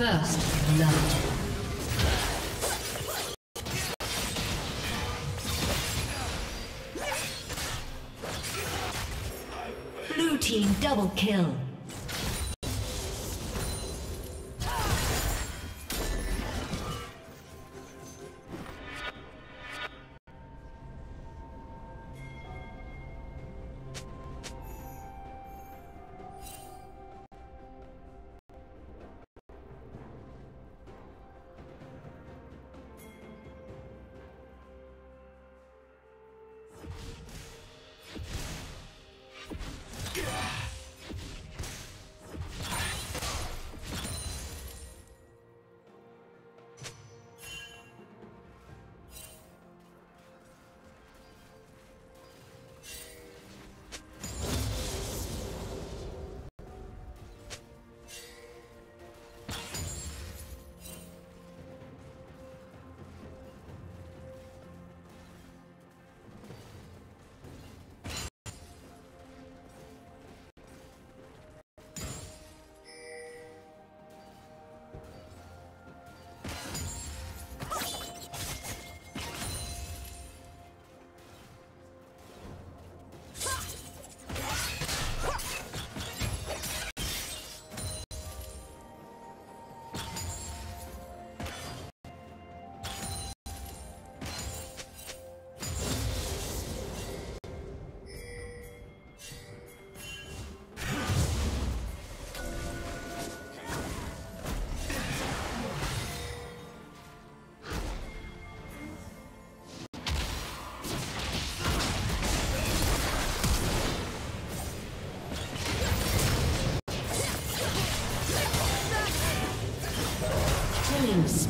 First blood. Blue team double kill. Shut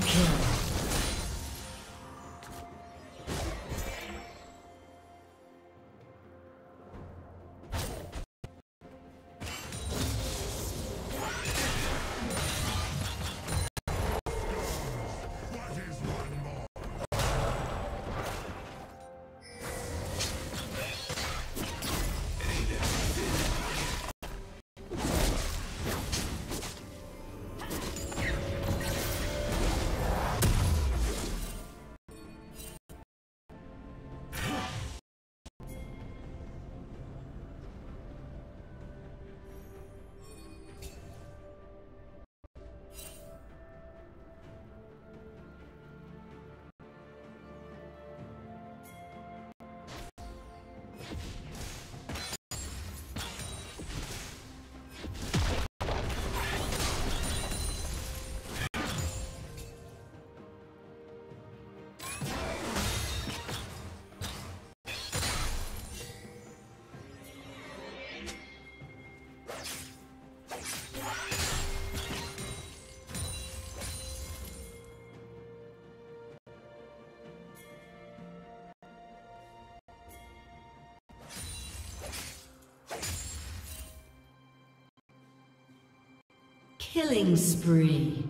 Double kill. Killing spree.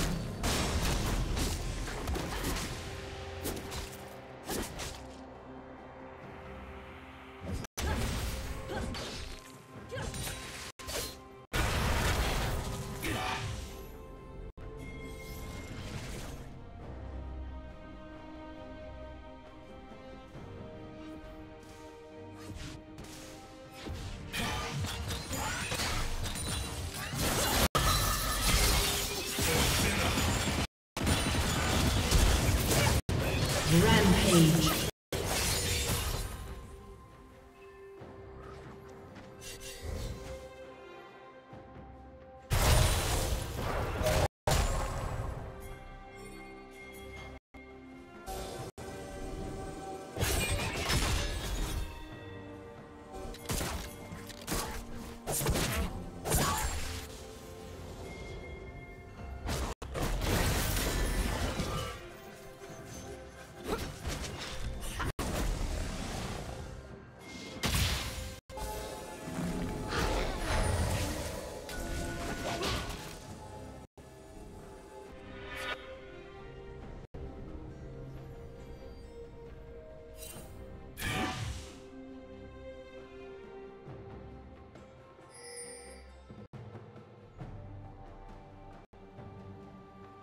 Rampage.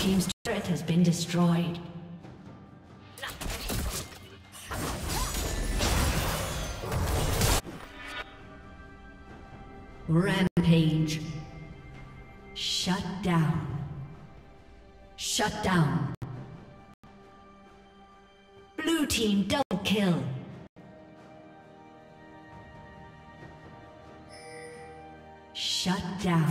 Team's turret has been destroyed. Rampage. Shut down. Shut down. Blue Team double kill. Shut down.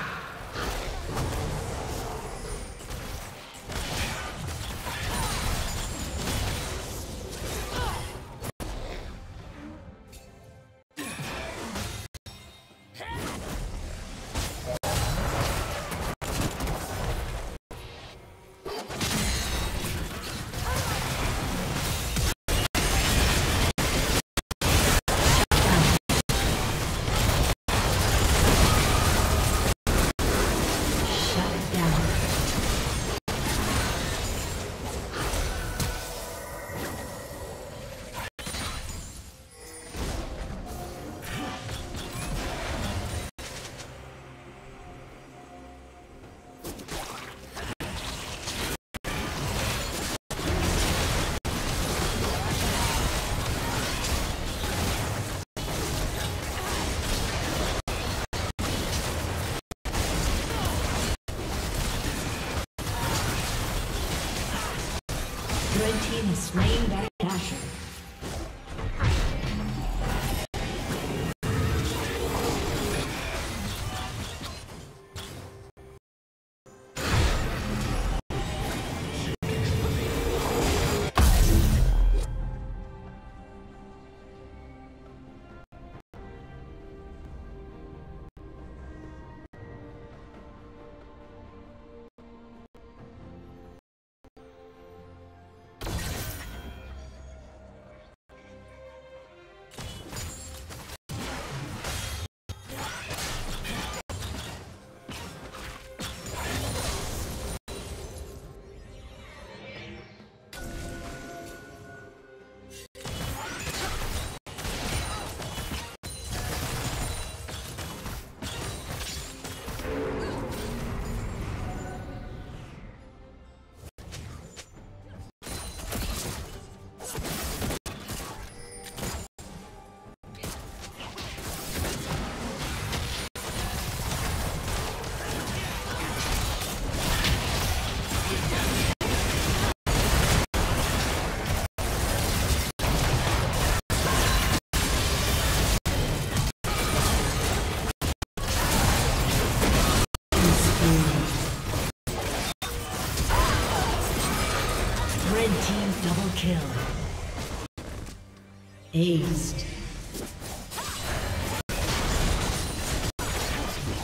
Aced.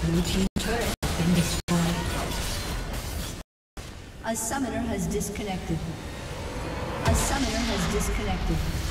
Blue team turret has been destroyed. A summoner has disconnected. A summoner has disconnected.